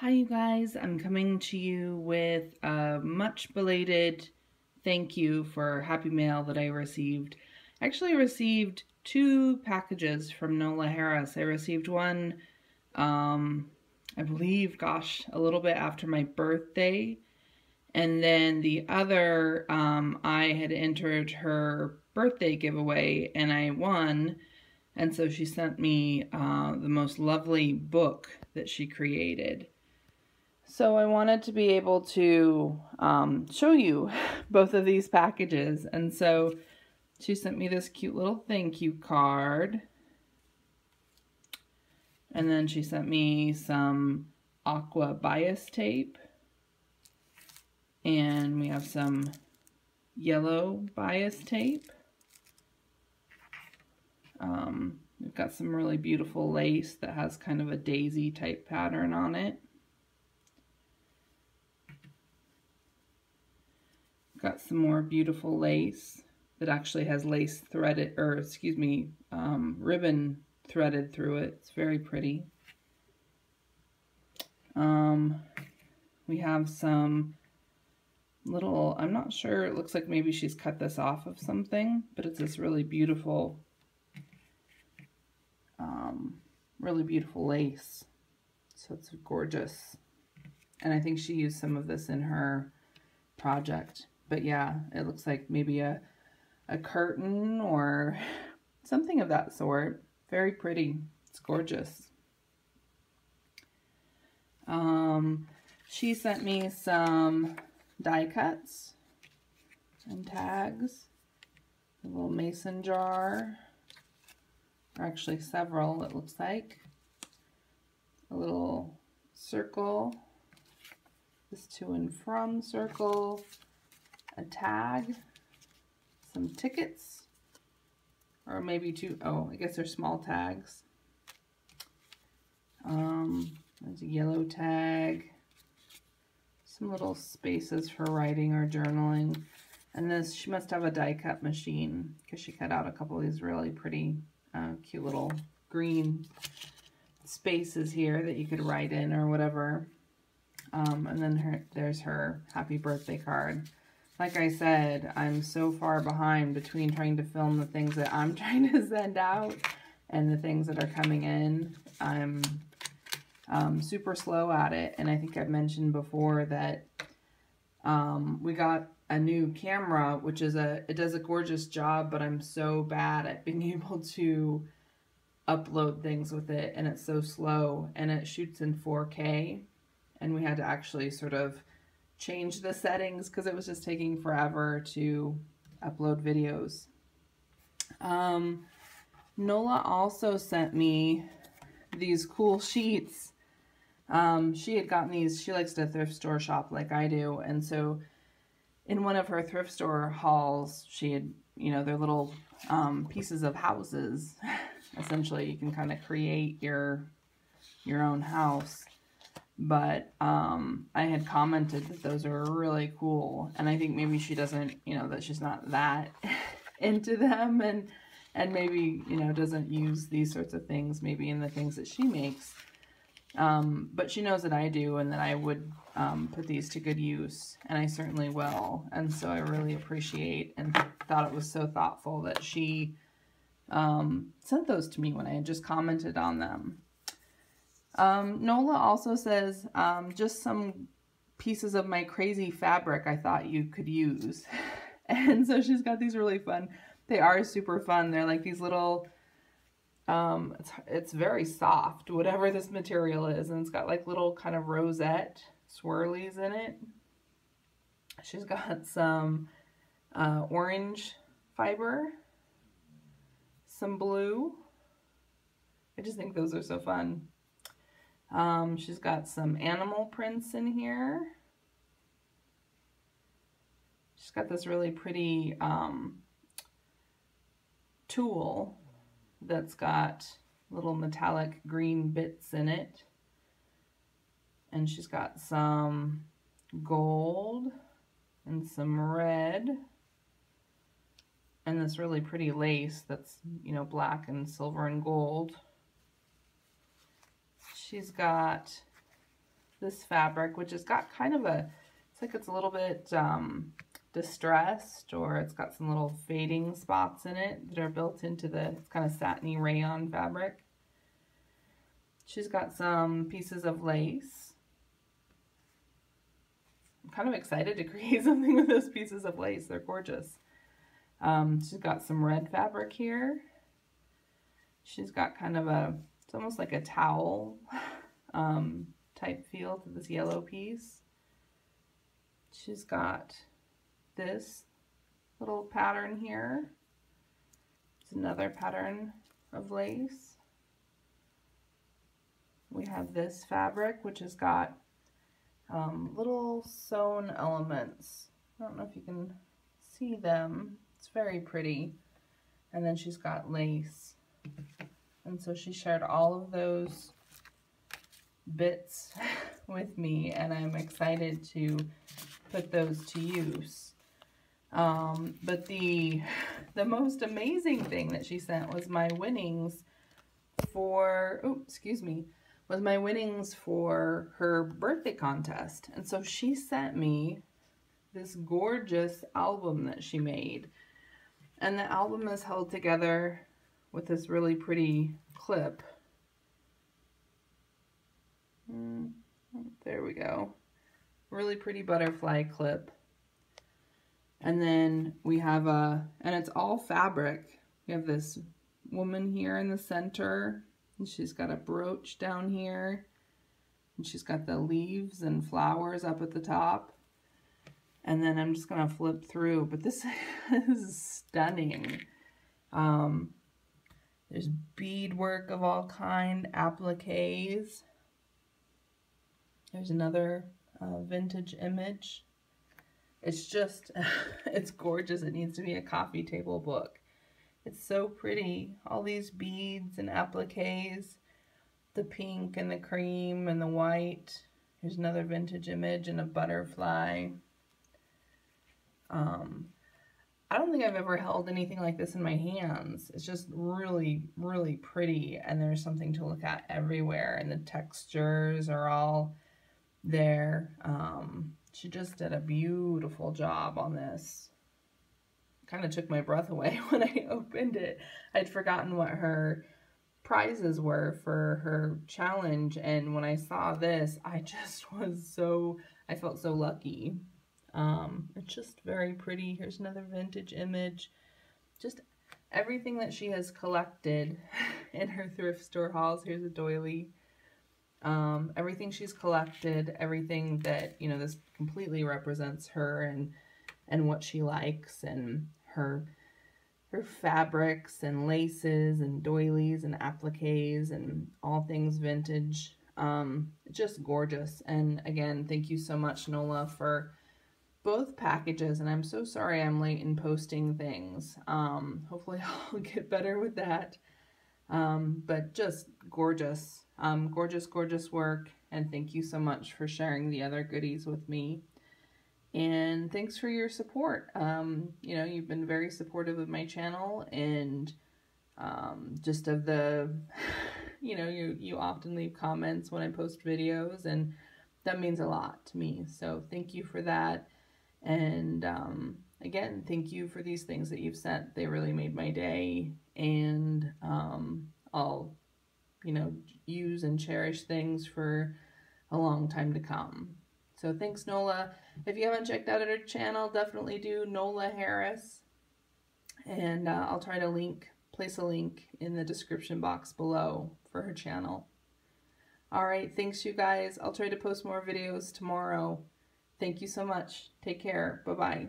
Hi you guys, I'm coming to you with a much belated thank you for Happy Mail that I received. I actually received two packages from Nola Harris. I received one, um, I believe, gosh, a little bit after my birthday. And then the other, um, I had entered her birthday giveaway and I won. And so she sent me uh, the most lovely book that she created. So I wanted to be able to um, show you both of these packages. And so she sent me this cute little thank you card. And then she sent me some aqua bias tape. And we have some yellow bias tape. Um, we've got some really beautiful lace that has kind of a daisy type pattern on it. Got some more beautiful lace that actually has lace threaded, or excuse me, um, ribbon threaded through it. It's very pretty. Um, we have some little, I'm not sure, it looks like maybe she's cut this off of something, but it's this really beautiful, um, really beautiful lace. So it's gorgeous. And I think she used some of this in her project but yeah, it looks like maybe a, a curtain or something of that sort. Very pretty. It's gorgeous. Um, she sent me some die cuts and tags. A little mason jar. Or actually several, it looks like. A little circle. This to and from circle a tag, some tickets, or maybe two, oh, I guess they're small tags. Um, there's a yellow tag, some little spaces for writing or journaling. And this, she must have a die cut machine because she cut out a couple of these really pretty, uh, cute little green spaces here that you could write in or whatever. Um, and then her, there's her happy birthday card like I said, I'm so far behind between trying to film the things that I'm trying to send out and the things that are coming in. I'm um, super slow at it. And I think I've mentioned before that um, we got a new camera, which is a, it does a gorgeous job, but I'm so bad at being able to upload things with it. And it's so slow and it shoots in 4K. And we had to actually sort of change the settings because it was just taking forever to upload videos. Um, Nola also sent me these cool sheets. Um, she had gotten these, she likes to thrift store shop like I do, and so in one of her thrift store hauls, she had, you know, they're little um, pieces of houses. Essentially, you can kind of create your your own house but um, I had commented that those are really cool, and I think maybe she doesn't, you know, that she's not that into them, and and maybe you know doesn't use these sorts of things maybe in the things that she makes. Um, but she knows that I do, and that I would um, put these to good use, and I certainly will. And so I really appreciate and thought it was so thoughtful that she um, sent those to me when I had just commented on them. Um, Nola also says, um, just some pieces of my crazy fabric I thought you could use. and so she's got these really fun, they are super fun. They're like these little, um, it's, it's very soft, whatever this material is. And it's got like little kind of rosette swirlies in it. She's got some uh, orange fiber, some blue. I just think those are so fun. Um, she's got some animal prints in here. She's got this really pretty um, tulle that's got little metallic green bits in it. And she's got some gold and some red and this really pretty lace that's, you know, black and silver and gold. She's got this fabric, which has got kind of a, it's like it's a little bit um, distressed or it's got some little fading spots in it that are built into the, kind of satiny rayon fabric. She's got some pieces of lace. I'm kind of excited to create something with those pieces of lace. They're gorgeous. Um, she's got some red fabric here. She's got kind of a, it's almost like a towel um, type feel to this yellow piece. She's got this little pattern here. It's another pattern of lace. We have this fabric, which has got um, little sewn elements. I don't know if you can see them. It's very pretty. And then she's got lace. And so she shared all of those bits with me and I'm excited to put those to use. Um, but the, the most amazing thing that she sent was my winnings for, oh, excuse me, was my winnings for her birthday contest. And so she sent me this gorgeous album that she made. And the album is held together with this really pretty clip. Mm, there we go. Really pretty butterfly clip. And then we have a, and it's all fabric. We have this woman here in the center. And she's got a brooch down here. And she's got the leaves and flowers up at the top. And then I'm just to flip through. But this is stunning. Um, there's beadwork of all kind, appliques. There's another uh, vintage image. It's just, it's gorgeous. It needs to be a coffee table book. It's so pretty. All these beads and appliques, the pink and the cream and the white. Here's another vintage image and a butterfly. Um, I don't think I've ever held anything like this in my hands. It's just really, really pretty and there's something to look at everywhere and the textures are all there. Um, she just did a beautiful job on this. Kind of took my breath away when I opened it. I'd forgotten what her prizes were for her challenge and when I saw this I just was so I felt so lucky um, it's just very pretty here's another vintage image just everything that she has collected in her thrift store hauls here's a doily um, everything she's collected, everything that, you know, this completely represents her and, and what she likes and her, her fabrics and laces and doilies and appliques and all things vintage. Um, just gorgeous. And again, thank you so much, Nola, for both packages. And I'm so sorry I'm late in posting things. Um, hopefully I'll get better with that. Um, but just gorgeous. Um, gorgeous, gorgeous work, and thank you so much for sharing the other goodies with me. And thanks for your support. Um, you know, you've been very supportive of my channel and um, just of the, you know, you, you often leave comments when I post videos, and that means a lot to me. So thank you for that. And um, again, thank you for these things that you've sent. They really made my day, and um, I'll you know, use and cherish things for a long time to come. So thanks, Nola. If you haven't checked out her channel, definitely do Nola Harris. And uh, I'll try to link, place a link in the description box below for her channel. All right, thanks you guys. I'll try to post more videos tomorrow. Thank you so much. Take care. Bye-bye.